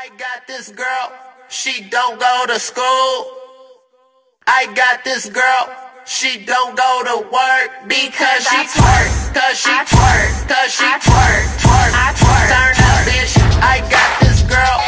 I got this girl, she don't go to school. I got this girl, she don't go to work because she twerk, cause she twerk, cause she twerk, twerk, twerk. Turn up, bitch. I got this girl,